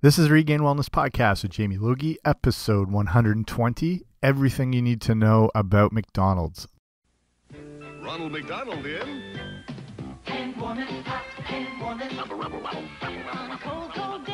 This is Regained Wellness Podcast with Jamie Logie, episode 120 Everything You Need to Know About McDonald's. Ronald McDonald in. And warm it, hot and warm it. On a cold, cold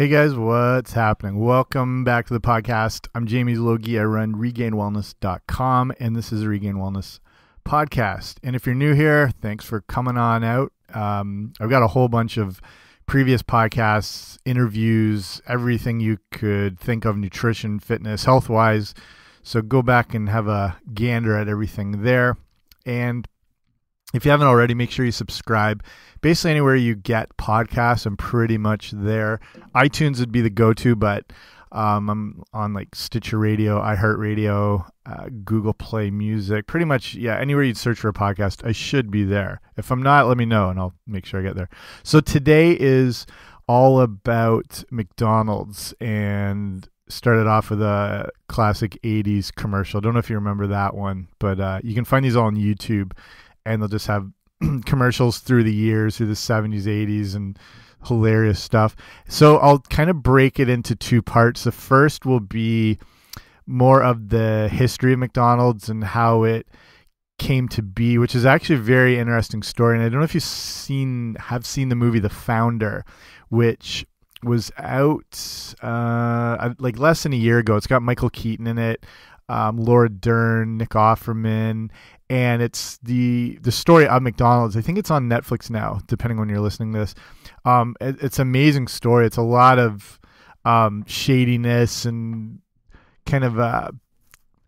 Hey guys, what's happening? Welcome back to the podcast. I'm Jamie Logie. I run regainedwellness.com, and this is the Regained Wellness Podcast. And if you're new here, thanks for coming on out. Um, I've got a whole bunch of previous podcasts, interviews, everything you could think of nutrition, fitness, health wise. So go back and have a gander at everything there. And if you haven't already, make sure you subscribe. Basically, anywhere you get podcasts, I'm pretty much there. iTunes would be the go to, but um, I'm on like Stitcher Radio, iHeartRadio, uh, Google Play Music. Pretty much, yeah, anywhere you'd search for a podcast, I should be there. If I'm not, let me know and I'll make sure I get there. So today is all about McDonald's and started off with a classic 80s commercial. I Don't know if you remember that one, but uh, you can find these all on YouTube and they'll just have commercials through the years, through the 70s, 80s, and hilarious stuff. So I'll kind of break it into two parts. The first will be more of the history of McDonald's and how it came to be, which is actually a very interesting story. And I don't know if you've seen have seen the movie The Founder, which was out uh, like less than a year ago. It's got Michael Keaton in it, um, Laura Dern, Nick Offerman, and it's the the story of McDonald's. I think it's on Netflix now, depending on when you're listening to this. Um, it, it's an amazing story. It's a lot of um, shadiness and kind of uh,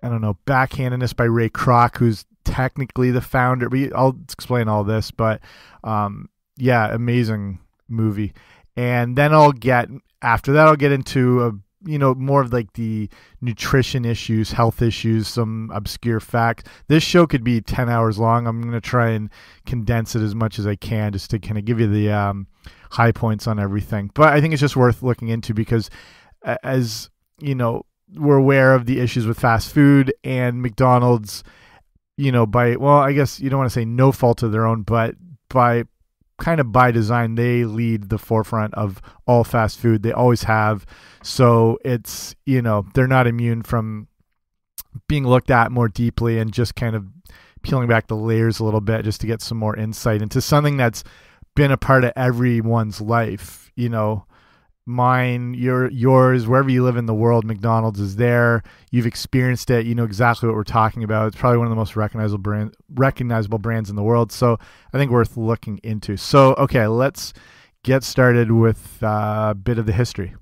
I don't know backhandedness by Ray Kroc, who's technically the founder. But I'll explain all this, but um, yeah, amazing movie. And then I'll get after that, I'll get into a you know more of like the nutrition issues health issues some obscure facts this show could be 10 hours long. I'm going to try and condense it as much as i can just to kind of give you the um, high points on everything. But i think it's just worth looking into because as you know we're aware of the issues with fast food and mcdonald's you know by well i guess you don't want to say no fault of their own but by kind of by design they lead the forefront of all fast food. They always have. So it's you know they're not immune from being looked at more deeply and just kind of peeling back the layers a little bit just to get some more insight into something that's been a part of everyone's life you know mine your yours wherever you live in the world mcdonald's is there you've experienced it you know exactly what we're talking about it's probably one of the most recognizable brand recognizable brands in the world so i think worth looking into so okay let's get started with uh, a bit of the history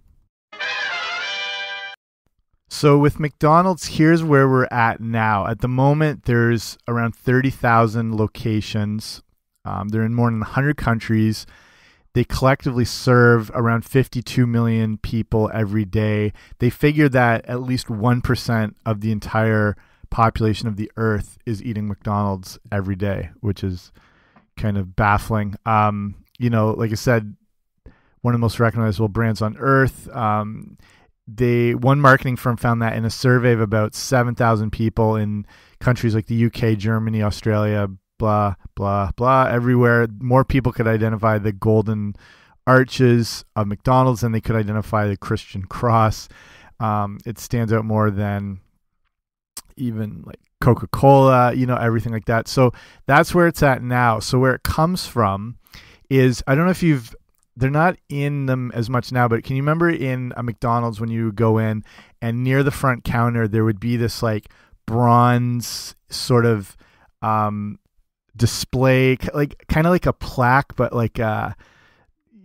so with McDonald's, here's where we're at now. At the moment, there's around 30,000 locations. Um, they're in more than 100 countries. They collectively serve around 52 million people every day. They figure that at least 1% of the entire population of the earth is eating McDonald's every day, which is kind of baffling. Um, you know, like I said, one of the most recognizable brands on earth. Um, they one marketing firm found that in a survey of about 7,000 people in countries like the UK, Germany, Australia, blah blah blah everywhere more people could identify the golden arches of McDonald's than they could identify the Christian cross. Um, it stands out more than even like Coca-Cola, you know, everything like that. So that's where it's at now. So where it comes from is I don't know if you've they're not in them as much now, but can you remember in a McDonald's when you go in and near the front counter there would be this like bronze sort of um display like kind of like a plaque but like uh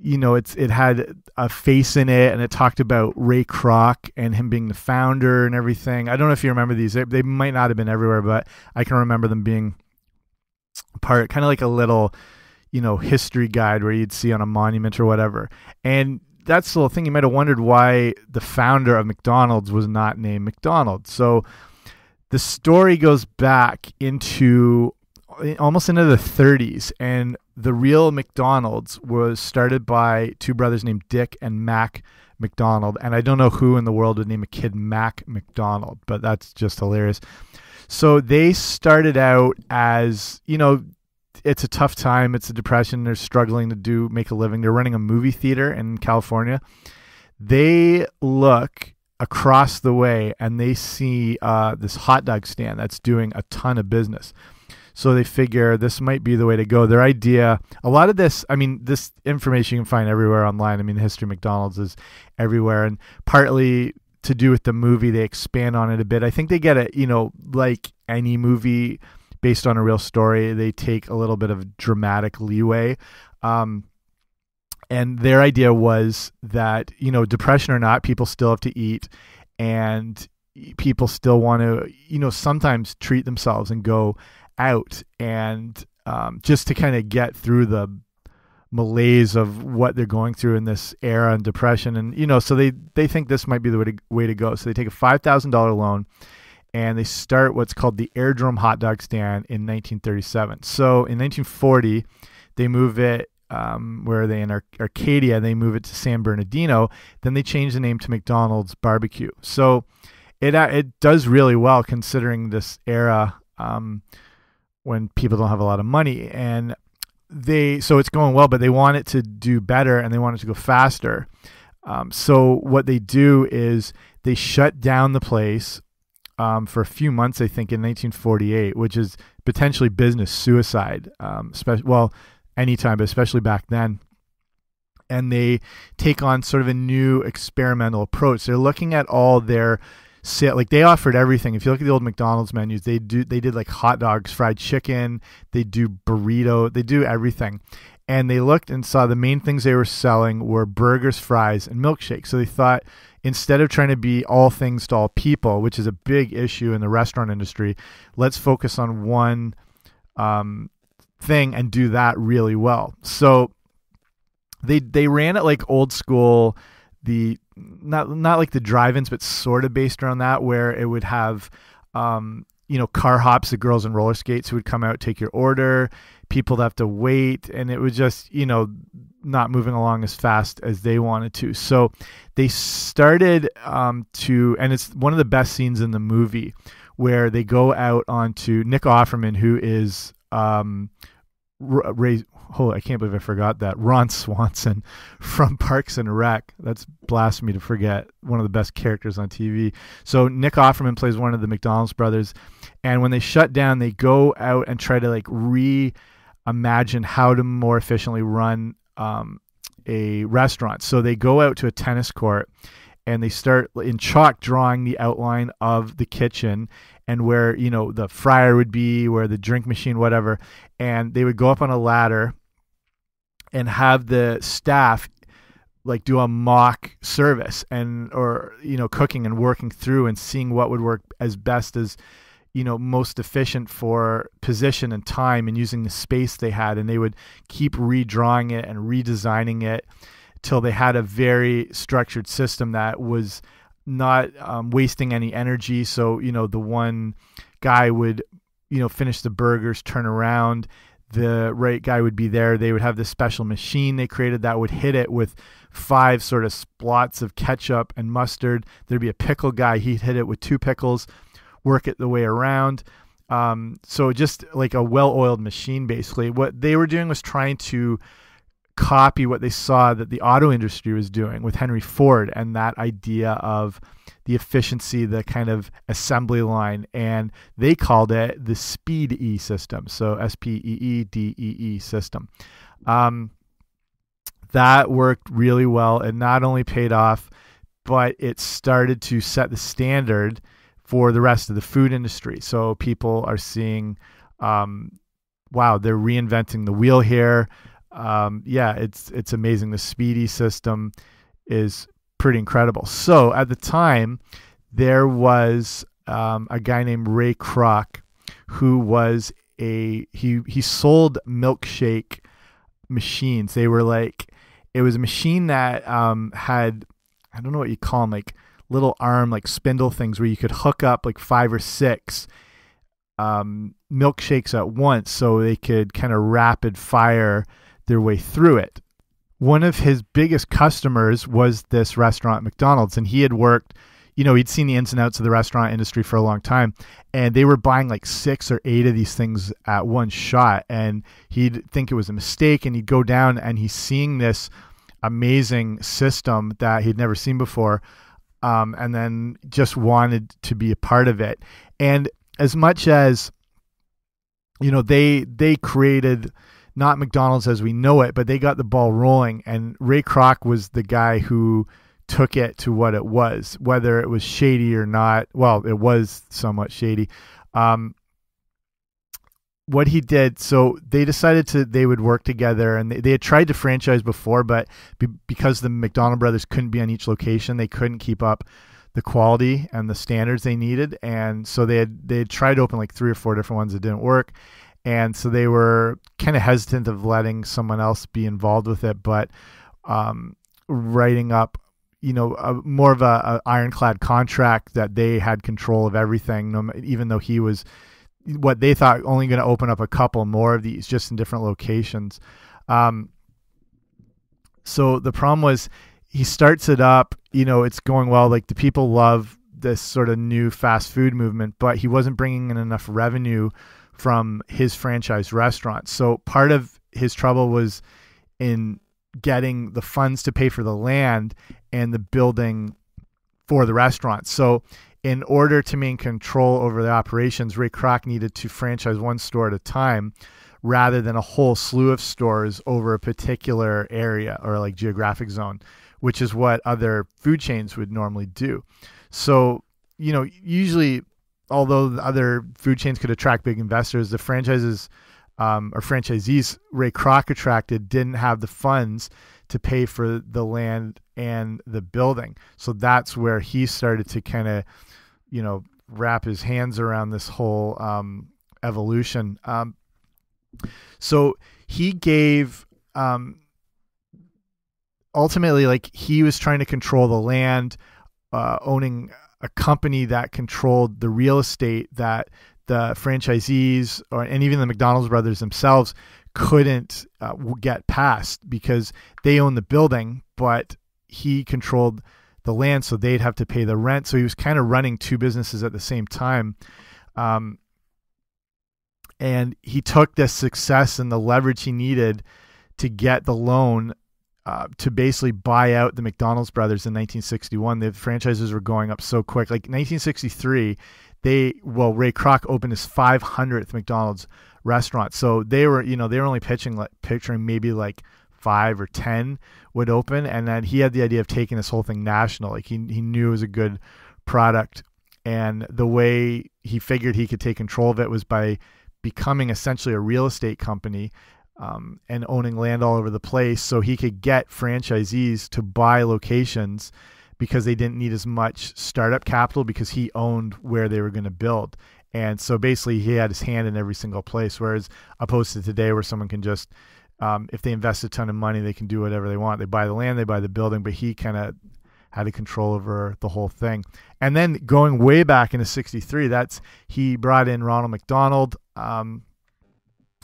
you know it's it had a face in it and it talked about Ray Kroc and him being the founder and everything. I don't know if you remember these. They, they might not have been everywhere, but I can remember them being part kind of like a little you know history guide where you'd see on a monument or whatever. And that's the little thing you might have wondered why the founder of McDonald's was not named McDonald. So the story goes back into almost into the 30s, and the real McDonald's was started by two brothers named Dick and Mac McDonald. And I don't know who in the world would name a kid Mac McDonald, but that's just hilarious. So they started out as, you know, it's a tough time. It's a depression. They're struggling to do make a living. They're running a movie theater in California. They look across the way and they see uh, this hot dog stand that's doing a ton of business. So they figure this might be the way to go. Their idea, a lot of this, I mean, this information you can find everywhere online. I mean, the history McDonald's is everywhere, and partly to do with the movie, they expand on it a bit. I think they get it, you know, like any movie based on a real story, they take a little bit of dramatic leeway. Um, and their idea was that you know depression or not people still have to eat and people still want to you know sometimes treat themselves and go out and um, just to kind of get through the malaise of what they're going through in this era and depression and you know so they they think this might be the way to, way to go so they take a $5000 loan and they start what's called the airdrome hot dog stand in 1937 so in 1940 they move it um, where are they in Ar Arcadia? They move it to San Bernardino. Then they change the name to McDonald's Barbecue. So it uh, it does really well considering this era um, when people don't have a lot of money and they so it's going well, but they want it to do better and they want it to go faster. Um, so what they do is they shut down the place um, for a few months, I think, in 1948, which is potentially business suicide. Um, well, anytime, but especially back then. And they take on sort of a new experimental approach. They're looking at all their sale like they offered everything. If you look at the old McDonald's menus, they do they did like hot dogs, fried chicken, they do burrito, they do everything. And they looked and saw the main things they were selling were burgers, fries, and milkshakes. So they thought instead of trying to be all things to all people, which is a big issue in the restaurant industry, let's focus on one um, thing and do that really well. So they they ran it like old school the not not like the drive-ins but sort of based around that where it would have um, you know car hops the girls in roller skates who would come out take your order people have to wait and it was just you know not moving along as fast as they wanted to. So they started um, to and it's one of the best scenes in the movie where they go out onto nick offerman who is um, Ray, oh, I can't believe I forgot that. Ron Swanson from Parks and Rec. That's blasphemy to forget. One of the best characters on TV. So Nick Offerman plays one of the McDonald's brothers, and when they shut down, they go out and try to like reimagine how to more efficiently run um, a restaurant. So they go out to a tennis court and they start in chalk drawing the outline of the kitchen and where you know the fryer would be, where the drink machine, whatever, and they would go up on a ladder and have the staff like do a mock service and or you know cooking and working through and seeing what would work as best as you know most efficient for position and time and using the space they had. And they would keep redrawing it and redesigning it till they had a very structured system that was not um, wasting any energy. So, you know, the one guy would, you know, finish the burgers, turn around, the right guy would be there. They would have this special machine they created that would hit it with five sort of splots of ketchup and mustard. There'd be a pickle guy, he'd hit it with two pickles, work it the way around. Um, so just like a well-oiled machine, basically. What they were doing was trying to copy what they saw that the auto industry was doing with Henry Ford and that idea of the efficiency, the kind of assembly line, and they called it the Speed E system. So S P E E D E E system. Um, that worked really well. and not only paid off, but it started to set the standard for the rest of the food industry. So people are seeing, um, wow, they're reinventing the wheel here um, yeah, it's it's amazing. The Speedee system is pretty incredible. So at the time, there was um, a guy named Ray Kroc who was a he he sold milkshake machines. They were like it was a machine that um, had I don't know what you call them like little arm like spindle things where you could hook up like five or six um, milkshakes at once so they could kind of rapid fire their way through it. One of his biggest customers was this restaurant, McDonald's, and he had worked, you know, he'd seen the ins and outs of the restaurant industry for a long time, and they were buying like six or eight of these things at one shot. And he'd think it was a mistake, and he'd go down and he's seeing this amazing system that he'd never seen before. Um, and then just wanted to be a part of it. And as much as you know they they created not McDonald's as we know it, but they got the ball rolling. And Ray Kroc was the guy who took it to what it was, whether it was shady or not. Well, it was somewhat shady. Um, what he did, so they decided to they would work together, and they, they had tried to franchise before, but be, because the McDonald brothers couldn't be on each location, they couldn't keep up the quality and the standards they needed, and so they had they had tried to open like three or four different ones that didn't work, and so they were kind of hesitant of letting someone else be involved with it, but um, writing up you know a, more of a, a, ironclad contract that they had control of everything even though he was what they thought only going to open up a couple more of these just in different locations. Um, so the problem was he starts it up you know it's going well like the people love this sort of new fast food movement but he wasn't bringing in enough revenue from his franchise restaurants so part of his trouble was in getting the funds to pay for the land and the building for the restaurant. So, in order to maintain control over the operations, Ray Kroc needed to franchise one store at a time rather than a whole slew of stores over a particular area or like geographic zone, which is what other food chains would normally do. So, you know, usually, although the other food chains could attract big investors, the franchises um, or franchisees Ray Kroc attracted didn't have the funds to pay for the land and the building. So that's where he started to kind of, you know, wrap his hands around this whole um, evolution. Um, so he gave um, ultimately, like he was trying to control the land, uh, owning a company that controlled the real estate that the franchisees or and even the McDonald's brothers themselves couldn't uh, get past because they own the building, but he controlled the land, so they'd have to pay the rent. So he was kind of running two businesses at the same time. Um, and he took the success and the leverage he needed to get the loan uh, to basically buy out the McDonald's brothers in 1961. The franchises were going up so quick. Like 1963, they well Ray Kroc opened his 500th McDonald's restaurant. So they were, you know, they were only pitching like picturing maybe like five or ten would open, and then he had the idea of taking this whole thing national. Like he he knew it was a good product, and the way he figured he could take control of it was by becoming essentially a real estate company um, and owning land all over the place, so he could get franchisees to buy locations because they didn't need as much startup capital because he owned where they were going to build. And so basically, he had his hand in every single place. Whereas opposed to today, where someone can just, um, if they invest a ton of money, they can do whatever they want. They buy the land, they buy the building, but he kind of had a control over the whole thing. And then going way back into '63, that's he brought in Ronald McDonald, um,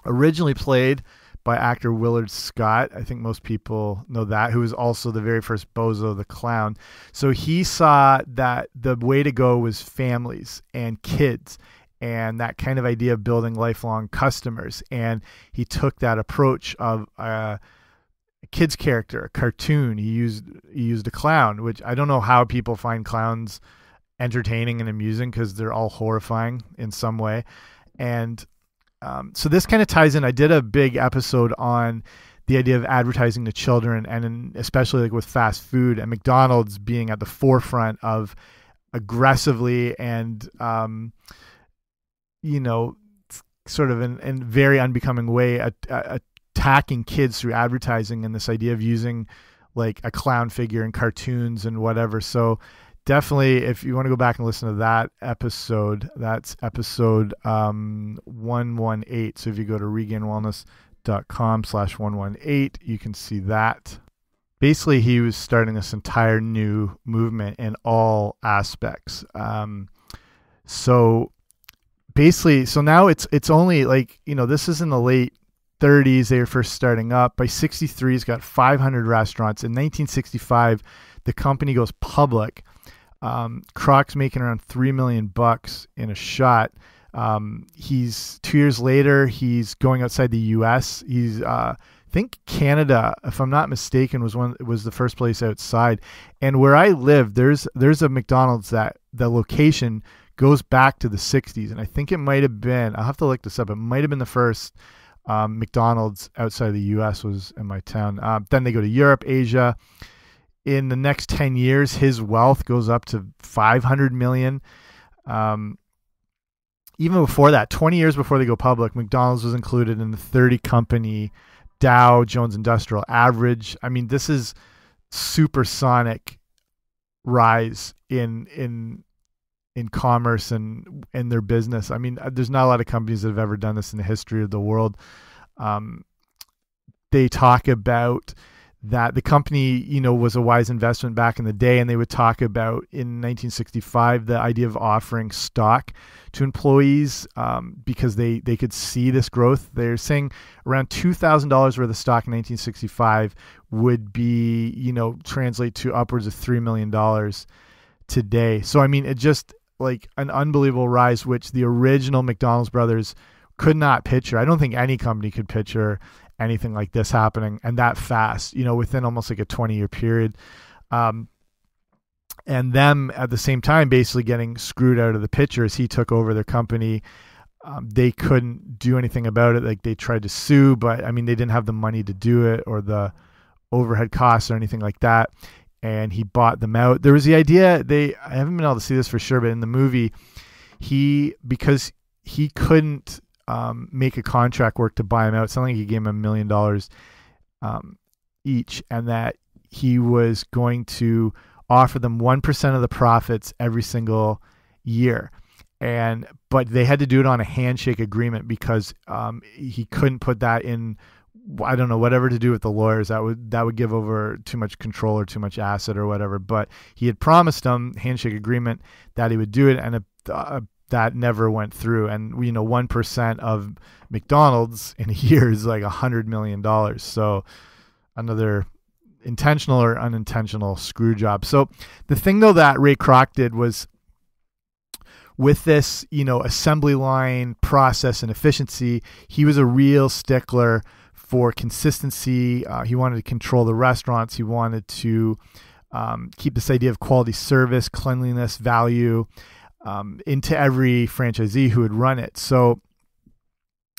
originally played by actor Willard Scott. I think most people know that, who was also the very first Bozo the Clown. So he saw that the way to go was families and kids and that kind of idea of building lifelong customers. And he took that approach of uh, a kid's character, a cartoon. He used he used a clown, which I don't know how people find clowns entertaining and amusing because they're all horrifying in some way. And um, so this kind of ties in. I did a big episode on the idea of advertising to children, and in, especially like with fast food and McDonald's being at the forefront of aggressively and um, you know sort of in, in very unbecoming way at, at attacking kids through advertising and this idea of using like a clown figure in cartoons and whatever. So definitely if you want to go back and listen to that episode that's episode um, 118 so if you go to regainedwellness.com slash 118 you can see that basically he was starting this entire new movement in all aspects um, so basically, so now it's it's only like you know this is in the late 30s. They were first starting up. By 63, it's got 500 restaurants. In 1965, the company goes public. Um, Kroc's making around three million bucks in a shot. Um, he's two years later. He's going outside the U.S. He's uh, I think Canada, if I'm not mistaken, was one was the first place outside. And where I live, there's there's a McDonald's that the location goes back to the 60s, and I think it might have been. I'll have to look this up. It might have been the first um, McDonald's outside of the U.S. was in my town. Um, then they go to Europe, Asia. In the next 10 years, his wealth goes up to 500 million. Um, even before that, 20 years before they go public, McDonald's was included in the 30 company Dow Jones Industrial Average. I mean, this is supersonic rise in in in commerce and in their business. I mean, there's not a lot of companies that have ever done this in the history of the world. Um, they talk about that the company, you know, was a wise investment back in the day, and they would talk about in 1965 the idea of offering stock to employees um, because they they could see this growth. They're saying around two thousand dollars worth of stock in 1965 would be, you know, translate to upwards of three million dollars today. So I mean, it just like an unbelievable rise, which the original McDonald's brothers could not picture. I don't think any company could picture anything like this happening and that fast, you know, within almost like a 20 year period. Um, and them at the same time basically getting screwed out of the picture as he took over their company. Um, they couldn't do anything about it. Like they tried to sue, but I mean, they didn't have the money to do it or the overhead costs or anything like that. And he bought them out. There was the idea they, I haven't been able to see this for sure, but in the movie, he, because he couldn't um, make a contract work to buy him out. Sounded like he gave him a million dollars um, each, and that he was going to offer them one percent of the profits every single year. And but they had to do it on a handshake agreement because um, he couldn't put that in. I don't know whatever to do with the lawyers that would that would give over too much control or too much asset or whatever. But he had promised them handshake agreement that he would do it, and a, a that never went through. And you know, one percent of McDonald's in a year is like a hundred million dollars. So another intentional or unintentional screw job. So the thing though that Ray Kroc did was with this, you know, assembly line process and efficiency, he was a real stickler for consistency. Uh, he wanted to control the restaurants. He wanted to um, keep this idea of quality service, cleanliness, value um, into every franchisee who would run it. So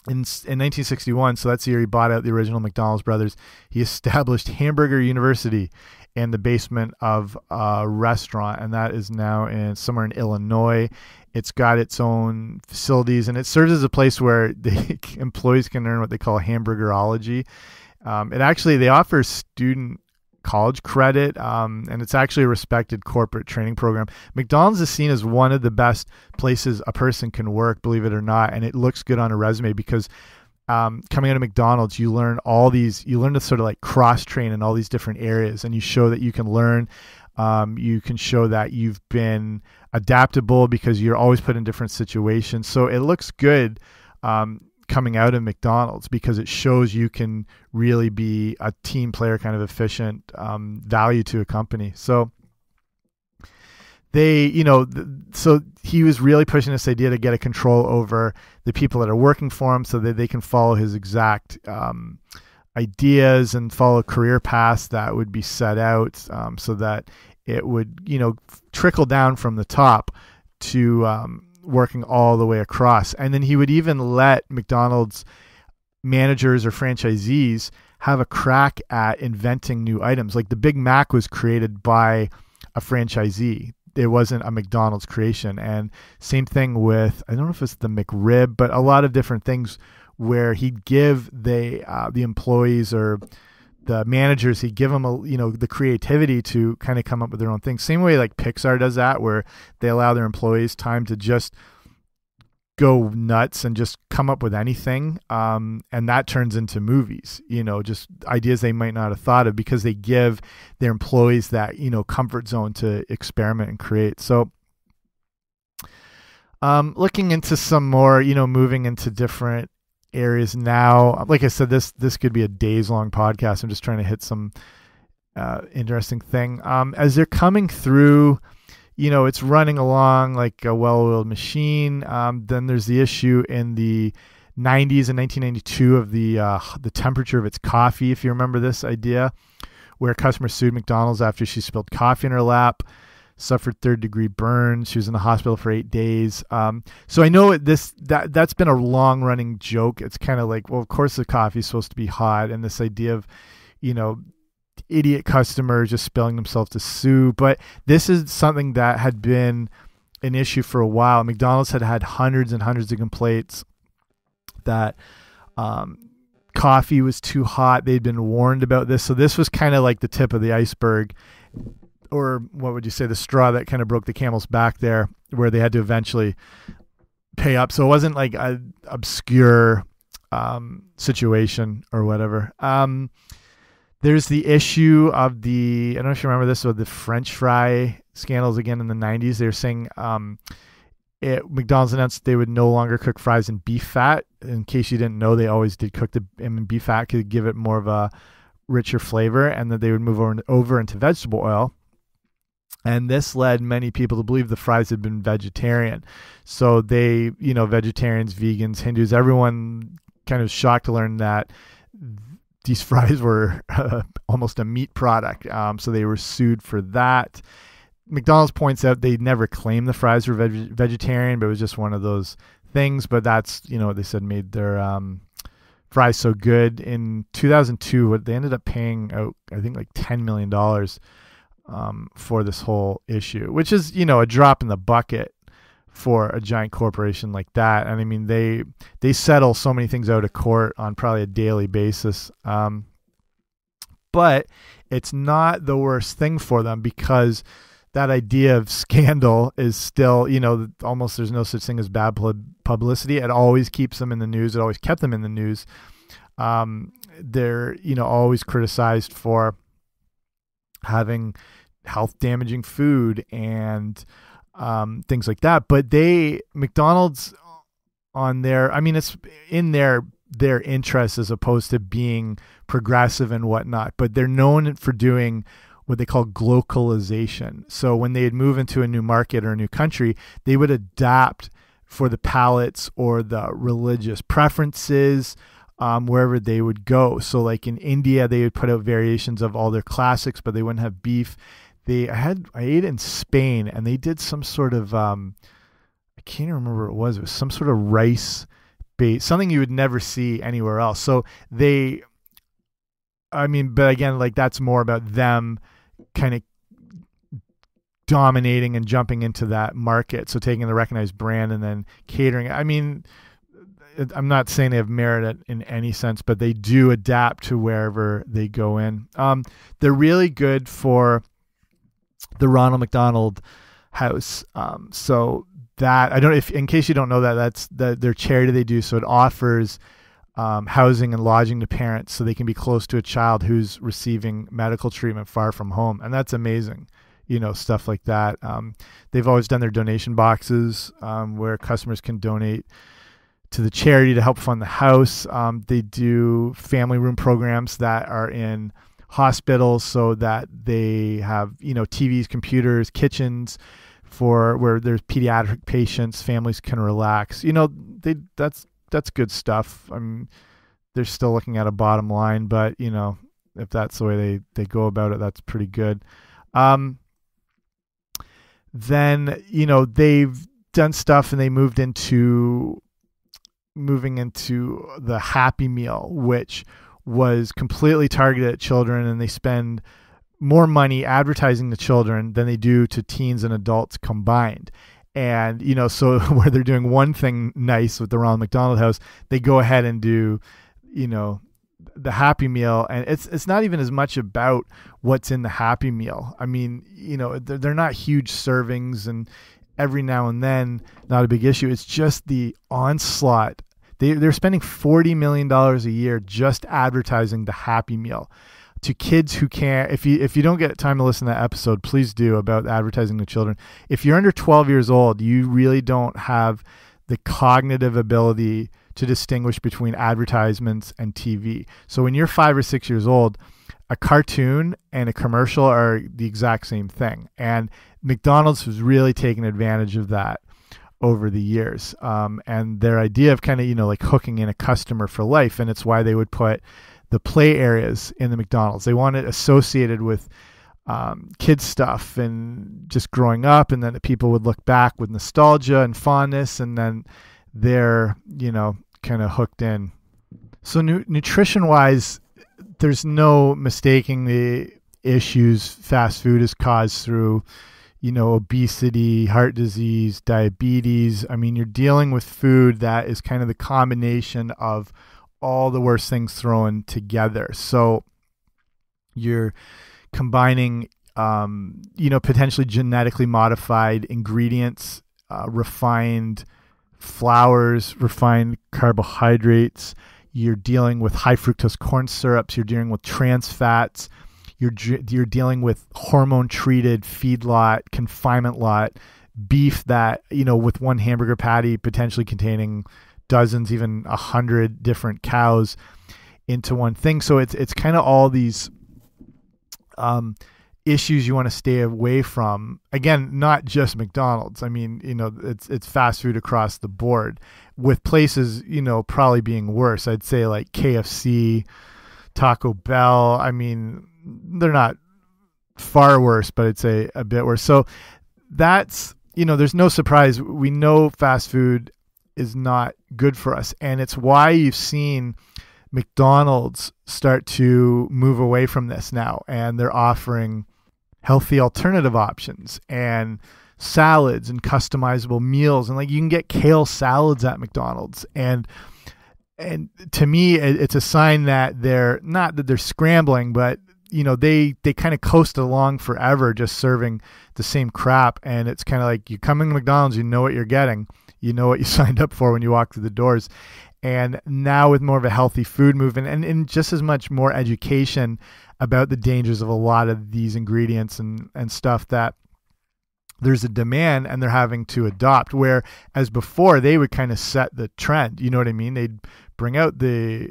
in, in 1961, so that's the year he bought out the original McDonald's brothers, he established Hamburger University in the basement of a restaurant, and that is now in somewhere in Illinois. It's got its own facilities, and it serves as a place where the employees can learn what they call hamburgerology. Um, it actually they offer student college credit, um, and it's actually a respected corporate training program. McDonald's is seen as one of the best places a person can work, believe it or not, and it looks good on a resume because um, coming out of McDonald's, you learn all these, you learn to sort of like cross train in all these different areas, and you show that you can learn. Um, you can show that you've been adaptable because you're always put in different situations. So it looks good. Um, coming out of McDonald's because it shows you can really be a team player, kind of efficient um, value to a company. So they, you know, so he was really pushing this idea to get a control over the people that are working for him so that they can follow his exact um, ideas and follow career paths that would be set out um, so that it would, you know, trickle down from the top to um, working all the way across. And then he would even let McDonald's managers or franchisees have a crack at inventing new items. Like the Big Mac was created by a franchisee. It wasn't a McDonald's creation. And same thing with I don't know if it's the McRib, but a lot of different things where he'd give the uh, the employees or the managers he give them a you know the creativity to kind of come up with their own thing. Same way like pixar does that where they allow their employees time to just go nuts and just come up with anything um, and that turns into movies you know just ideas they might not have thought of because they give their employees that you know comfort zone to experiment and create. So Um, looking into some more, you know, moving into different areas now. Like I said, this this could be a days long podcast. I'm just trying to hit some uh, interesting thing. Um, as they're coming through, you know, it's running along like a well-oiled machine. Um, then there's the issue in the 90s and 1992 of the uh, the temperature of its coffee. If you remember this idea, where a customer sued McDonald's after she spilled coffee in her lap, suffered third degree burns. She was in the hospital for eight days. Um, so I know this that that's been a long running joke. It's kind of like, well, of course the coffee's supposed to be hot, and this idea of, you know, idiot customers just spilling themselves to sue. But this is something that had been an issue for a while. McDonald's had had hundreds and hundreds of complaints that um, coffee was too hot. They'd been warned about this. So this was kind of like the tip of the iceberg, or what would you say, the straw that kind of broke the camel's back there, where they had to eventually pay up. So it wasn't like an obscure um, situation or whatever. Um, there's the issue of the I don't know if you remember this, with the French fry scandals again in the 90s. They were saying um, it, McDonald's announced they would no longer cook fries in beef fat. In case you didn't know, they always did cook them in beef fat to give it more of a richer flavor, and that they would move over, over into vegetable oil. And this led many people to believe the fries had been vegetarian. So they, you know, vegetarians, vegans, Hindus, everyone kind of shocked to learn that these fries were uh, almost a meat product. Um, so they were sued for that. McDonald's points out they never claimed the fries were veg vegetarian, but it was just one of those things. But that's you know what they said made their um, fries so good. In 2002, what they ended up paying out, I think like 10 million dollars um, for this whole issue, which is you know a drop in the bucket for a giant corporation like that. And I mean, they they settle so many things out of court on probably a daily basis. Um, but it's not the worst thing for them because that idea of scandal is still, you know, almost there's no such thing as bad publicity. It always keeps them in the news. It always kept them in the news. Um, they're, you know, always criticized for having health damaging food and um, things like that. But they McDonald's on their, I mean, it's in their their interest as opposed to being progressive and whatnot. But they're known for doing what they call glocalization. So when they'd move into a new market or a new country, they would adapt for the palates or the religious preferences um, wherever they would go. So like in India, they would put out variations of all their classics, but they wouldn't have beef they I had I ate in Spain and they did some sort of um, I can't remember what it was. It was some sort of rice base, something you would never see anywhere else. So they, I mean, but again, like that's more about them kind of dominating and jumping into that market. So taking the recognized brand and then catering. I mean, I'm not saying they have merit in any sense, but they do adapt to wherever they go in. Um, they're really good for the Ronald McDonald House. Um, so that I don't if in case you don't know that that's the, their charity they do. So it offers um, housing and lodging to parents so they can be close to a child who's receiving medical treatment far from home, and that's amazing. You know stuff like that. Um, they've always done their donation boxes um, where customers can donate to the charity to help fund the house. Um, they do family room programs that are in hospitals so that they have you know TVs, computers, kitchens for where there's pediatric patients, families can relax. You know, they that's that's good stuff. I mean, they're still looking at a bottom line, but you know, if that's the way they they go about it, that's pretty good. Um, then you know they've done stuff and they moved into moving into the Happy Meal, which was completely targeted at children and they spend more money advertising to children than they do to teens and adults combined. And, you know, so where they're doing one thing nice with the Ronald McDonald House, they go ahead and do, you know, the Happy Meal. And it's, it's not even as much about what's in the Happy Meal. I mean, you know, they're, they're not huge servings and every now and then, not a big issue. It's just the onslaught they they're spending forty million dollars a year just advertising the Happy Meal. to kids who can't if you if you don't get time to listen to that episode please do about advertising to children if you're under 12 years old you really don't have the cognitive ability to distinguish between advertisements and tv so when you're five or six years old a cartoon and a commercial are the exact same thing and mcdonald's was really taking advantage of that over the years um, and their idea of kind of you know like hooking in a customer for life and it's why they would put the play areas in the McDonald's. They want it associated with um, kids stuff and just growing up, and then the people would look back with nostalgia and fondness, and then they're you know kind of hooked in. So nu nutrition wise, there's no mistaking the issues fast food has caused through you know obesity heart disease diabetes i mean you're dealing with food that is kind of the combination of all the worst things thrown together. So you're combining, um, you know, potentially genetically modified ingredients, uh, refined flours, refined carbohydrates. You're dealing with high fructose corn syrups. You're dealing with trans fats. You're you're dealing with hormone treated feedlot, confinement lot beef that you know with one hamburger patty potentially containing dozens, even a hundred different cows into one thing. So it's it's kind of all these um, issues you want to stay away from. Again, not just McDonald's. I mean, you know, it's it's fast food across the board. With places, you know, probably being worse. I'd say like KFC, Taco Bell. I mean, they're not far worse, but I'd say a bit worse. So that's you know, there's no surprise. We know fast food is not good for us. And it's why you've seen McDonald's start to move away from this now. And they're offering healthy alternative options and salads and customizable meals. And like you can get kale salads at McDonald's. And and to me it's a sign that they're not that they're scrambling but you know they they kind of coast along forever just serving the same crap and it's kind of like you come in mcdonald's you know what you're getting you know what you signed up for when you walk through the doors. And now with more of a healthy food movement and, and just as much more education about the dangers of a lot of these ingredients and, and stuff that there's a demand and they're having to adopt where as before they would kind of set the trend you know what i mean they'd bring out the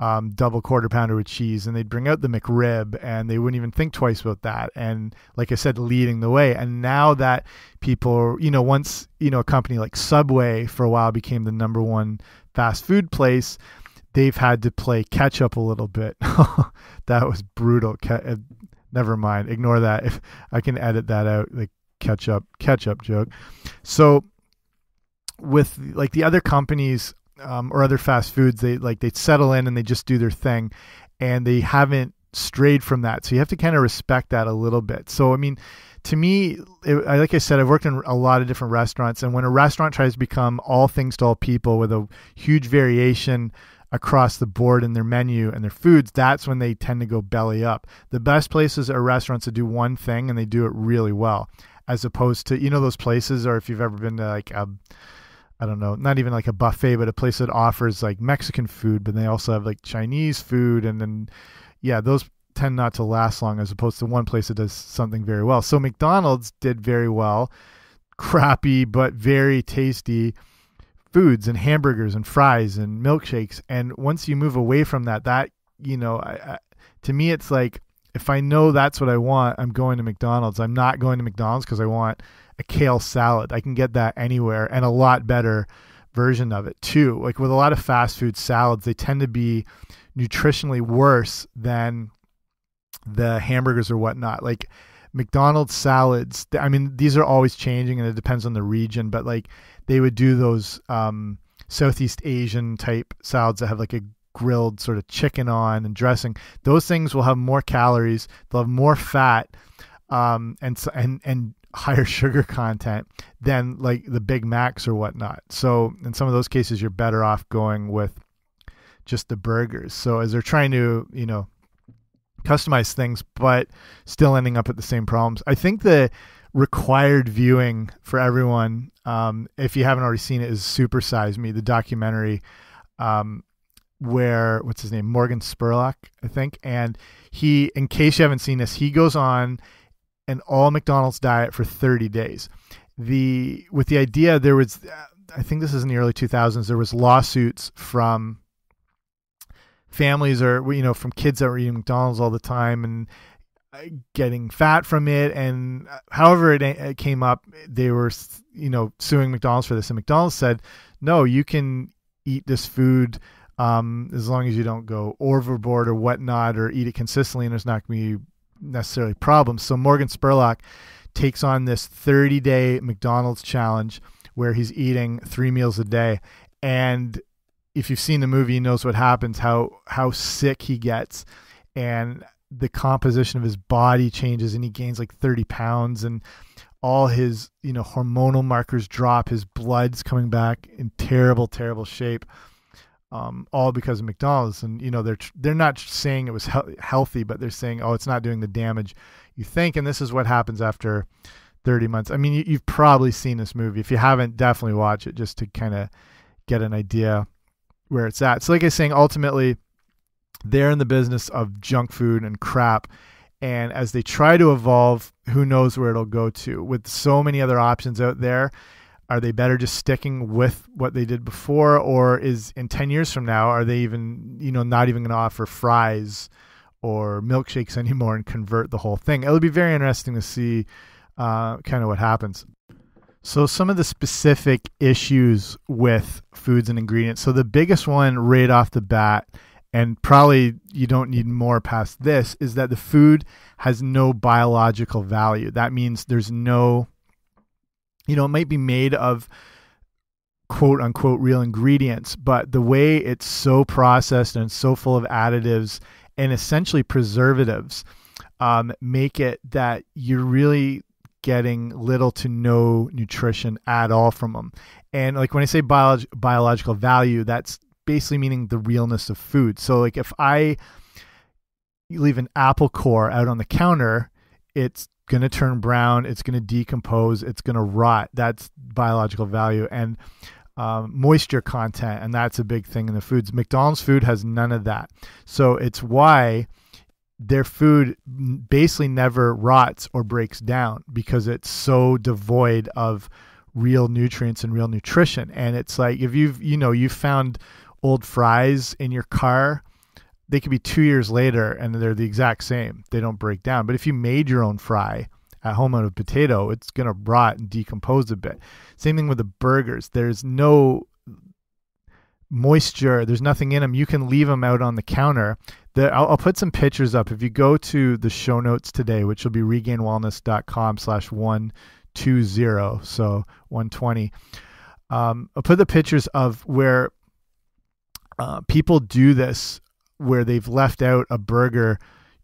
um, double quarter pounder with cheese and they'd bring out the McRib and they wouldn't even think twice about that. And like I said, leading the way. And now that people, you know, once, you know, a company like Subway for a while became the number one fast food place, they've had to play catch up a little bit. that was brutal. Uh, never mind. Ignore that. If I can edit that out, the catch up, catch up joke. So with like the other companies um, or other fast foods, they like they settle in and they just do their thing, and they haven't strayed from that. So you have to kind of respect that a little bit. So I mean, to me, it, like I said, I've worked in a lot of different restaurants, and when a restaurant tries to become all things to all people with a huge variation across the board in their menu and their foods, that's when they tend to go belly up. The best places are restaurants that do one thing and they do it really well, as opposed to you know those places, or if you've ever been to like a I don't know, not even like a buffet, but a place that offers like Mexican food, but they also have like Chinese food, and then yeah, those tend not to last long as opposed to one place that does something very well. So McDonald's did very well, crappy but very tasty foods and hamburgers and fries and milkshakes. And once you move away from that, that you know, I, I, to me, it's like if I know that's what I want, I'm going to McDonald's. I'm not going to McDonald's because I want a kale salad. I can get that anywhere and a lot better version of it too. Like with a lot of fast food salads, they tend to be nutritionally worse than the hamburgers or whatnot. Like McDonald's salads, I mean, these are always changing and it depends on the region, but like they would do those um, Southeast Asian type salads that have like a grilled sort of chicken on and dressing. Those things will have more calories, they'll have more fat, um, and and and higher sugar content than like the Big Macs or whatnot. So in some of those cases, you're better off going with just the burgers. So as they're trying to, you know, customize things, but still ending up at the same problems. I think the required viewing for everyone, um, if you haven't already seen it, is Super Size Me, the documentary um, where what's his name? Morgan Spurlock I think. And he in case you haven't seen this he goes on an all McDonald's diet for 30 days. The with the idea there was I think this is in the early 2000s there was lawsuits from families or you know from kids that were eating McDonald's all the time and getting fat from it and uh, however it, it came up they were you know suing McDonald's for this and McDonald's said no you can eat this food um, as long as you don't go overboard or whatnot or eat it consistently and there's not going to be necessarily problems. So Morgan Spurlock takes on this 30 day McDonald's challenge where he's eating three meals a day. And if you've seen the movie, he knows what happens, how how sick he gets, and the composition of his body changes, and he gains like thirty pounds, and all his you know hormonal markers drop. His blood's coming back in terrible, terrible shape. Um, all because of McDonald's, and you know they're they're not saying it was he healthy, but they're saying oh it's not doing the damage you think, and this is what happens after 30 months. I mean, you, you've probably seen this movie. If you haven't, definitely watch it just to kind of get an idea where it's at. So, like I was saying, ultimately, they're in the business of junk food and crap. And as they try to evolve, who knows where it'll go to? With so many other options out there, are they better just sticking with what they did before, or is in ten years from now, are they even, you know, not even going to offer fries or milkshakes anymore and convert the whole thing? It'll be very interesting to see uh, kind of what happens. So, some of the specific issues with foods and ingredients. So, the biggest one right off the bat, and probably you don't need more past this, is that the food has no biological value. That means there's no, you know, it might be made of quote unquote real ingredients, but the way it's so processed and so full of additives and essentially preservatives um, make it that you're really getting little to no nutrition at all from them. And like when I say biolog biological value, that's basically meaning the realness of food. So like if I leave an apple core out on the counter, it's going to turn brown, it's going to decompose, it's going to rot. That's biological value and um, moisture content, and that's a big thing in the foods. McDonald's food has none of that. So it's why their food basically never rots or breaks down because it's so devoid of real nutrients and real nutrition. And it's like if you've you know you've found old fries in your car, they could be two years later and they're the exact same. They don't break down. But if you made your own fry at home out of potato, it's gonna rot and decompose a bit. Same thing with the burgers. There's no moisture. There's nothing in them. You can leave them out on the counter. The, I'll, I'll, put some pictures up. If you go to the show notes today, which will be regainedwellness.com slash 120, so 120, um, I'll put the pictures of where uh, people do this, where they've left out a burger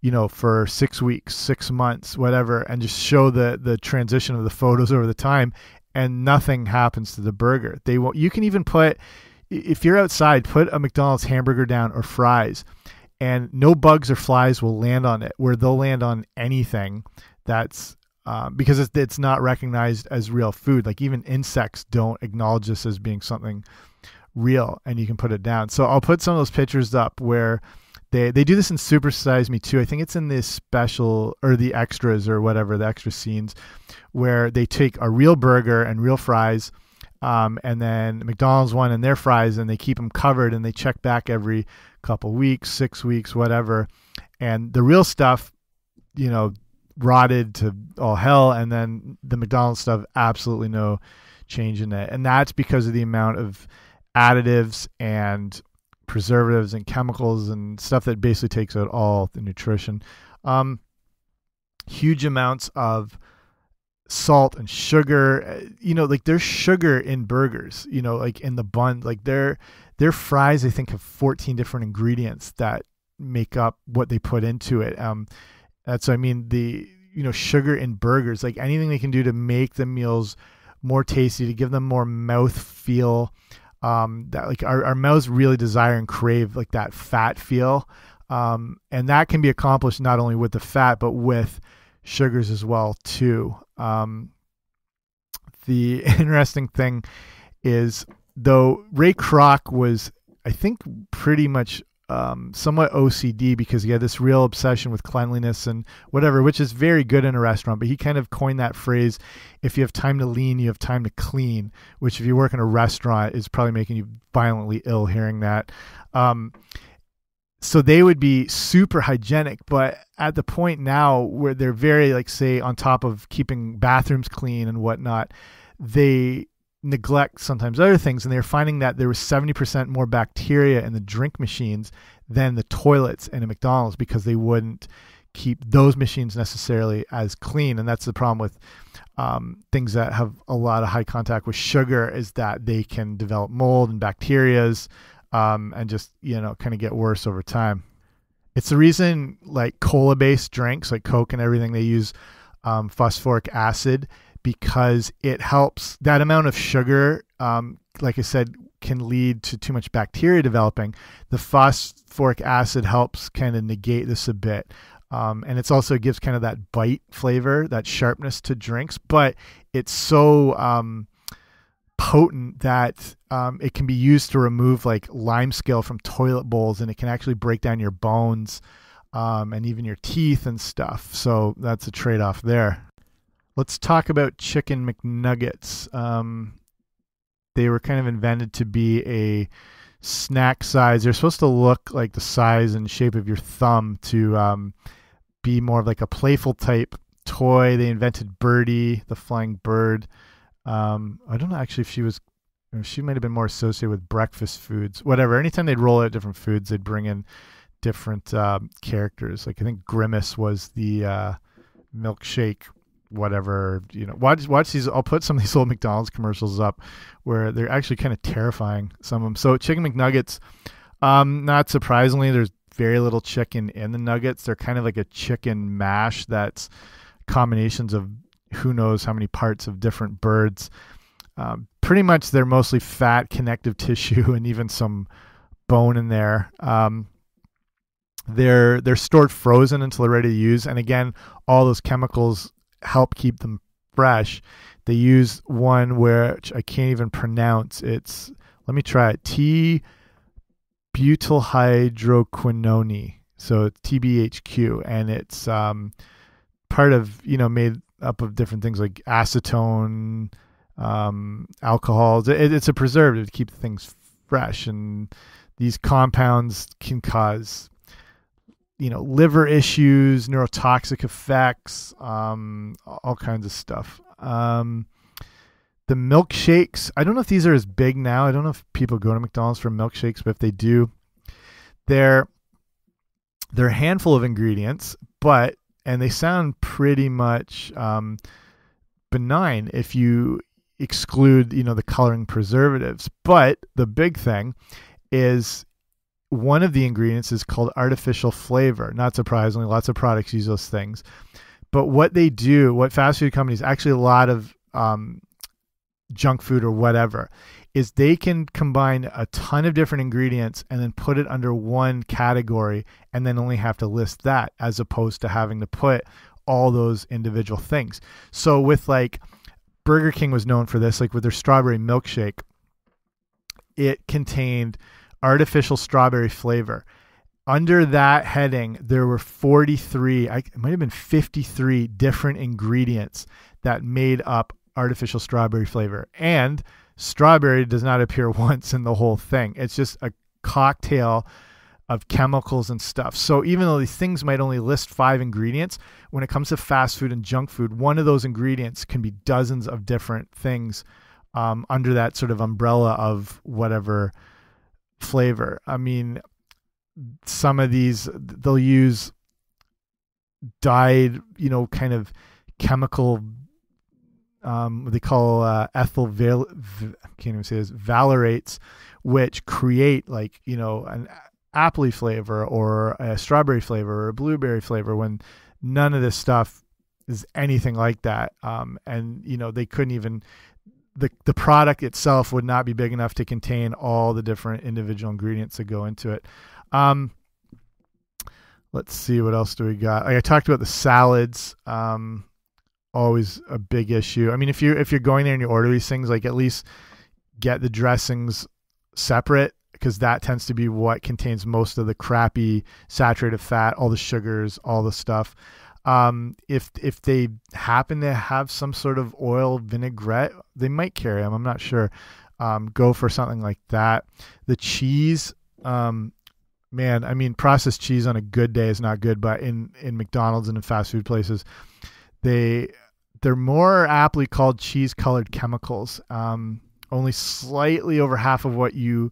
you know, for six weeks, six months, whatever, and just show the the transition of the photos over the time, and nothing happens to the burger. They won't. You can even put if you're outside, put a McDonald's hamburger down or fries, and no bugs or flies will land on it. Where they'll land on anything that's um, because it's, it's not recognized as real food. Like even insects don't acknowledge this as being something real, and you can put it down. So I'll put some of those pictures up where they they do this in Super Size Me too. I think it's in this special or the extras or whatever the extra scenes where they take a real burger and real fries um, and then McDonald's one and their fries, and they keep them covered and they check back every couple weeks, six weeks, whatever. And the real stuff, you know, rotted to all hell, and then the McDonald's stuff, absolutely no change in it. And that's because of the amount of additives and preservatives and chemicals and stuff that basically takes out all the nutrition. Um, huge amounts of salt and sugar uh, you know like there's sugar in burgers you know like in the bun like their their fries i think have 14 different ingredients that make up what they put into it um that's i mean the you know sugar in burgers like anything they can do to make the meals more tasty to give them more mouth feel um that like our, our mouths really desire and crave like that fat feel um and that can be accomplished not only with the fat but with sugars as well too. Um, the interesting thing is, though Ray Kroc was I think pretty much um, somewhat OCD because he had this real obsession with cleanliness and whatever, which is very good in a restaurant. But he kind of coined that phrase: "If you have time to lean, you have time to clean." Which, if you work in a restaurant, is probably making you violently ill hearing that. Um, so they would be super hygienic, but at the point now where they're very like say on top of keeping bathrooms clean and whatnot, they neglect sometimes other things and they're finding that there was 70% more bacteria in the drink machines than the toilets in a McDonald's because they wouldn't keep those machines necessarily as clean. And that's the problem with um, things that have a lot of high contact with sugar is that they can develop mold and bacterias um, and just you know kind of get worse over time. It's the reason like cola based drinks like coke and everything they use um, phosphoric acid because it helps that amount of sugar um, like i said can lead to too much bacteria developing. The phosphoric acid helps kind of negate this a bit um, and it's also gives kind of that bite flavor that sharpness to drinks but it's so um, potent that um, it can be used to remove like lime scale from toilet bowls and it can actually break down your bones um, and even your teeth and stuff. So that's a trade-off there Let's talk about chicken McNuggets. Um, they were kind of invented to be a snack size. They're supposed to look like the size and shape of your thumb to um, be more of like a playful type toy. They invented Birdie, the flying bird. Um, I don't know actually if she was, she might have been more associated with breakfast foods. Whatever. Anytime they'd roll out different foods, they'd bring in different uh, characters. Like I think Grimace was the uh, milkshake whatever you know watch watch these i'll put some of these old mcdonald's commercials up where they're actually kind of terrifying some of them so chicken mcnuggets um not surprisingly there's very little chicken in the nuggets. They're kind of like a chicken mash that's combinations of who knows how many parts of different birds. Um, pretty much they're mostly fat connective tissue and even some bone in there. Um, they're they're stored frozen until they're ready to use. And again all those chemicals help keep them fresh. They use one which I can't even pronounce. It's let me try it. T butylhydroquinone. So TBHQ, and it's um, part of you know made up of different things like acetone, um, alcohols. It, it's a preservative to keep things fresh, and these compounds can cause you know liver issues neurotoxic effects um, all kinds of stuff. Um, the milkshakes i don't know if these are as big now. I don't know if people go to mcdonald's for milkshakes but if they do they're they're a handful of ingredients but and they sound pretty much um, benign if you exclude you know the coloring preservatives. But the big thing is one of the ingredients is called artificial flavor. Not surprisingly, lots of products use those things. But what they do, what fast food companies, actually a lot of um, junk food or whatever, is they can combine a ton of different ingredients and then put it under one category and then only have to list that as opposed to having to put all those individual things. So with like Burger King was known for this, like with their strawberry milkshake, it contained artificial strawberry flavor. Under that heading, there were 43, I, it might have been 53 different ingredients that made up artificial strawberry flavor. And strawberry does not appear once in the whole thing. It's just a cocktail of chemicals and stuff. So even though these things might only list five ingredients, when it comes to fast food and junk food, one of those ingredients can be dozens of different things um, under that sort of umbrella of whatever flavor. I mean, some of these they'll use dyed, you know, kind of chemical. Um, what they call uh, ethyl val can't even say this valerates, which create like you know an apple flavor or a strawberry flavor or a blueberry flavor when none of this stuff is anything like that. Um, and you know they couldn't even the the product itself would not be big enough to contain all the different individual ingredients that go into it. Um, let's see what else do we got. I talked about the salads. Um, always a big issue. I mean, if you if you're going there and you order these things, like at least get the dressings separate because that tends to be what contains most of the crappy saturated fat, all the sugars, all the stuff. Um, if if they happen to have some sort of oil vinaigrette, they might carry them. I'm not sure. Um, go for something like that. The cheese, um, man, I mean, processed cheese on a good day is not good, but in in McDonald's and in fast food places, they they're more aptly called cheese colored chemicals. Um, only slightly over half of what you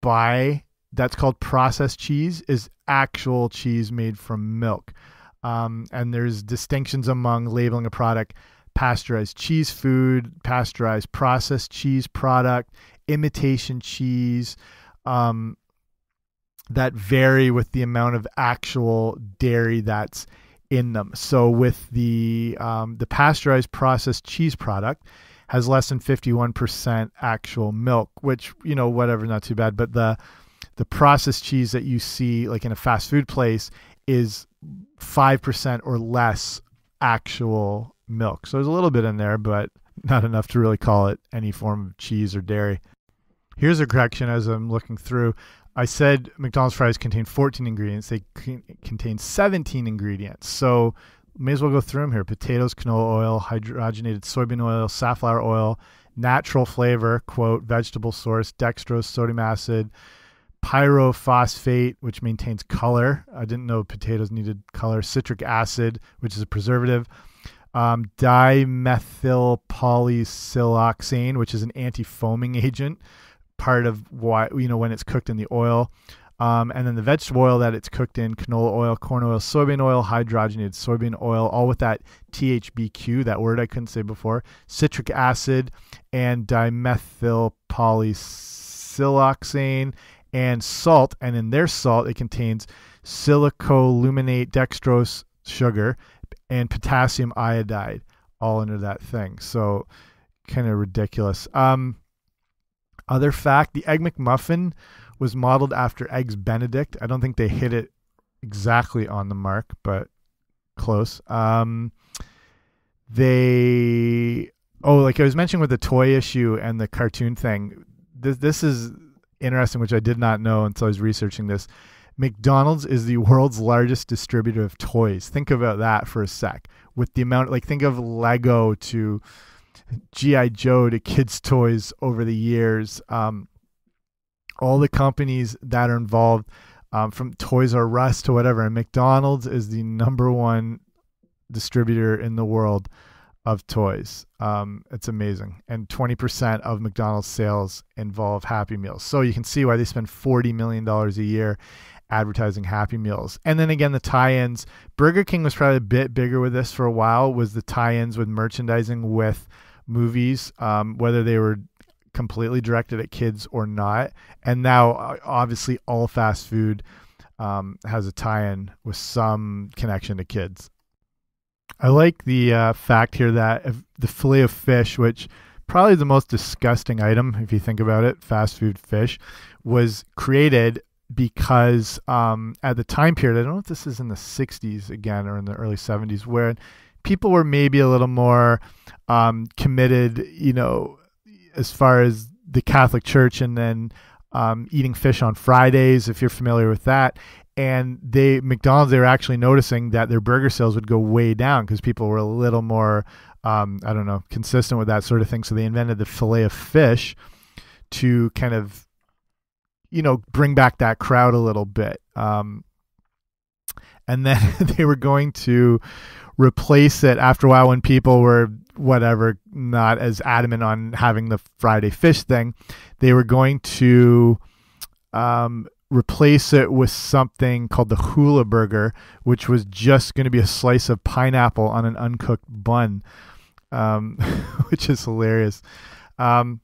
buy that's called processed cheese is actual cheese made from milk. Um, and there's distinctions among labeling a product pasteurized cheese food, pasteurized processed cheese product, imitation cheese um, that vary with the amount of actual dairy that's in them. So with the um, the pasteurized processed cheese product has less than 51% actual milk, which you know whatever, not too bad. But the the processed cheese that you see like in a fast food place is five percent or less actual milk. So there's a little bit in there, but not enough to really call it any form of cheese or dairy. Here's a correction as I'm looking through. I said McDonald's fries contain 14 ingredients. They contain 17 ingredients. So may as well go through them here. Potatoes, canola oil, hydrogenated soybean oil, safflower oil, natural flavor, quote, vegetable source, dextrose, sodium acid, pyrophosphate, which maintains color. I didn't know potatoes needed color. Citric acid, which is a preservative. Um, dimethyl polysiloxane, which is an anti-foaming agent, part of why you know when it's cooked in the oil. Um, and then the vegetable oil that it's cooked in, canola oil, corn oil, soybean oil, hydrogenated soybean oil, all with that THBQ, that word I couldn't say before, citric acid, and dimethyl polysiloxane, and salt. And in their salt, it contains silicoaluminate dextrose sugar and potassium iodide all under that thing. So kind of ridiculous. Um, other fact the Egg McMuffin was modeled after Eggs Benedict. I don't think they hit it exactly on the mark, but close. Um, they, oh, like I was mentioning with the toy issue and the cartoon thing, this, this is interesting, which I did not know until I was researching this. McDonald's is the world's largest distributor of toys. Think about that for a sec. With the amount, like, think of Lego to G.I. Joe to kids' toys over the years. Um, all the companies that are involved, um, from Toys R Us to whatever, and McDonald's is the number one distributor in the world of toys. Um, it's amazing. And 20% of McDonald's sales involve Happy Meals. So you can see why they spend $40 million a year advertising Happy Meals. And then again, the tie-ins. Burger King was probably a bit bigger with this for a while. Was the tie-ins with merchandising with movies, um, whether they were completely directed at kids or not. And now, uh, obviously, all fast food um, has a tie-in with some connection to kids. I like the uh, fact here that the Filet-O-Fish, which probably the most disgusting item if you think about it, fast food fish, was created because um, at the time period, I don't know if this is in the 60s again or in the early 70s, where people were maybe a little more um, committed, you know, as far as the Catholic Church and then um, eating fish on Fridays, if you're familiar with that. And they McDonald's they were actually noticing that their burger sales would go way down because people were a little more um, I don't know consistent with that sort of thing. So they invented the Filet-O-Fish to kind of you know bring back that crowd a little bit. Um, and then they were going to replace it after a while when people were whatever not as adamant on having the Friday fish thing. They were going to um, replace it with something called the hula burger, which was just going to be a slice of pineapple on an uncooked bun, um, which is hilarious. Um,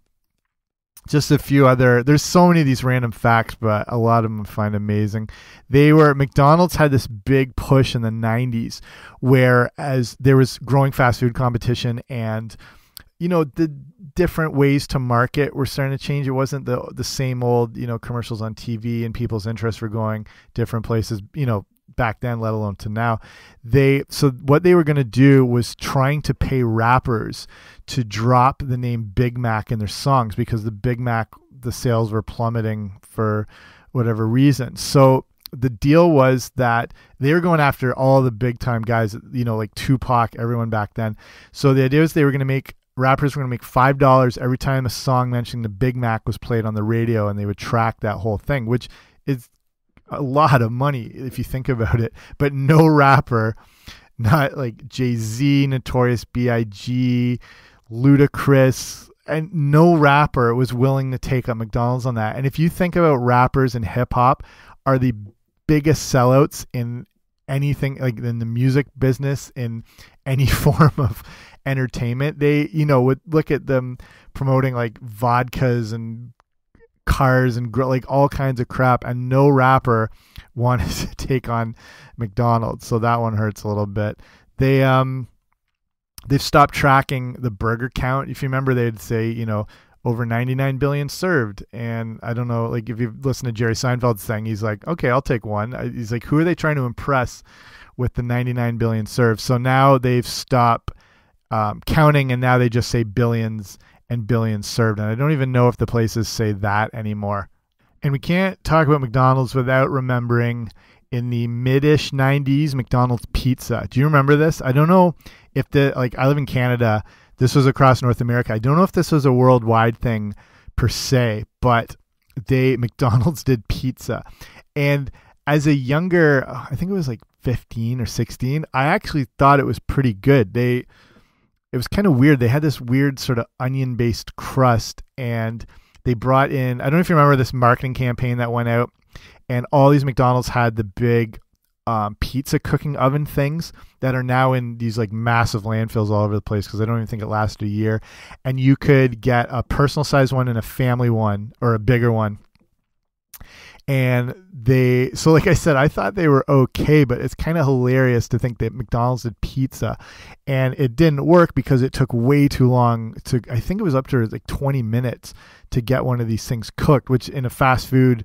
just a few other there's so many of these random facts but a lot of them I find amazing they were mcdonald's had this big push in the 90s where as there was growing fast food competition and you know the different ways to market were starting to change it wasn't the the same old you know commercials on tv and people's interests were going different places you know back then, let alone to now. They so what they were going to do was trying to pay rappers to drop the name Big Mac in their songs because the Big Mac the sales were plummeting for whatever reason. So the deal was that they were going after all the big time guys, you know, like Tupac, everyone back then. So the idea was they were going to make rappers were going to make five dollars every time a song mentioning the Big Mac was played on the radio, and they would track that whole thing, which is a lot of money if you think about it. But no rapper, not like Jay Z, Notorious B.I.G., Ludacris, and no rapper was willing to take up McDonald's on that. And if you think about rappers and hip hop, are the biggest sellouts in anything like in the music business in any form of entertainment. They, you know, would look at them promoting like vodkas and cars and like all kinds of crap, and no rapper wanted to take on McDonald's, so that one hurts a little bit. They um they've stopped tracking the burger count. If you remember, they'd say you know over 99 billion served, and I don't know, like if you listen to Jerry Seinfeld's thing, he's like, okay, I'll take one. He's like, who are they trying to impress with the 99 billion served? So now they've stopped um, counting, and now they just say billions and billions served. And I don't even know if the places say that anymore. And we can't talk about McDonald's without remembering in the mid-ish 90s McDonald's pizza. Do you remember this? I don't know if the like I live in Canada. This was across North America. I don't know if this was a worldwide thing per se, but they McDonald's did pizza. And as a younger, I think it was like 15 or 16, I actually thought it was pretty good. They it was kind of weird. They had this weird sort of onion based crust, and they brought in. I don't know if you remember this marketing campaign that went out, and all these McDonald's had the big um, pizza cooking oven things that are now in these like massive landfills all over the place because I don't even think it lasted a year. And you could get a personal size one and a family one or a bigger one and they so like i said i thought they were okay but it's kind of hilarious to think that mcdonald's did pizza and it didn't work because it took way too long to i think it was up to like 20 minutes to get one of these things cooked which in a fast food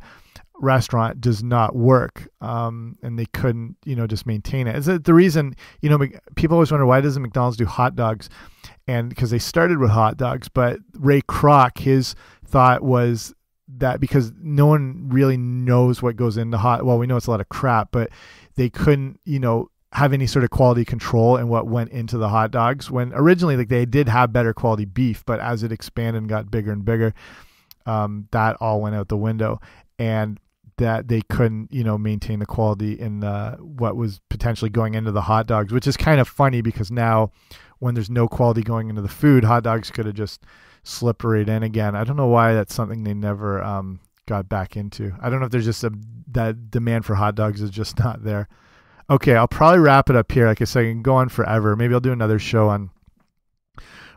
restaurant does not work um, and they couldn't you know just maintain it. Is it the reason you know people always wonder why doesn't mcdonald's do hot dogs? And because they started with hot dogs but ray kroc his thought was that because no one really knows what goes into hot well we know it's a lot of crap but they couldn't you know have any sort of quality control in what went into the hot dogs when originally like they did have better quality beef but as it expanded and got bigger and bigger um, that all went out the window. And that they couldn't you know maintain the quality in the, what was potentially going into the hot dogs which is kind of funny because now when there's no quality going into the food hot dogs could have just slip right in again. I don't know why that's something they never um, got back into. I don't know if there's just a that demand for hot dogs is just not there. Okay, I'll probably wrap it up here. Like I said, I can go on forever. Maybe I'll do another show on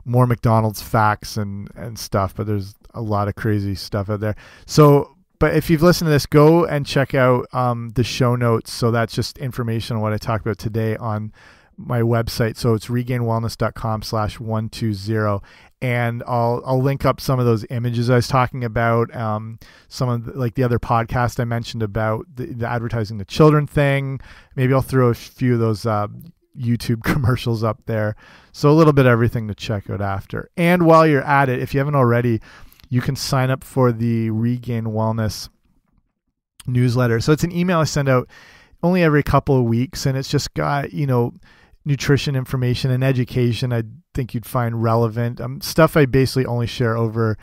more McDonald's facts and and stuff. But there's a lot of crazy stuff out there. So, but if you've listened to this, go and check out um, the show notes. So that's just information on what I talked about today on my website. So it's regainedwellness.com slash 120. And I'll, I'll link up some of those images I was talking about. Um, some of the, like the other podcast I mentioned about the, the advertising the children thing. Maybe I'll throw a few of those, uh, YouTube commercials up there. So a little bit everything to check out after. And while you're at it, if you haven't already, you can sign up for the Regained Wellness newsletter. So it's an email I send out only every couple of weeks, and it's just got, you know, nutrition information and education I think you'd find relevant. Um, stuff I basically only share over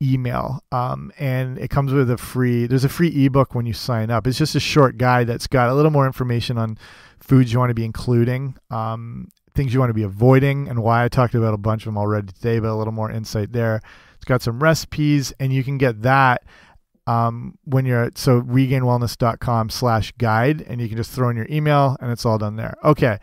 email. Um, and it comes with a free, there's a free ebook when you sign up. It's just a short guide that's got a little more information on foods you want to be including, um, things you want to be avoiding, and why I talked about a bunch of them already today, but a little more insight there. It's got some recipes, and you can get that um, when you're at so regainedwellness.com slash guide, and you can just throw in your email, and it's all done there. Okay.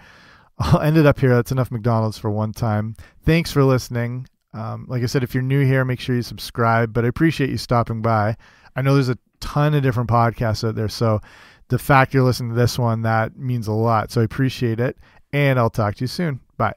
I'll end it up here. That's enough McDonald's for one time. Thanks for listening. Um, like I said, if you're new here, make sure you subscribe. But I appreciate you stopping by. I know there's a ton of different podcasts out there, so the fact you're listening to this one that means a lot. So I appreciate it, and I'll talk to you soon. Bye.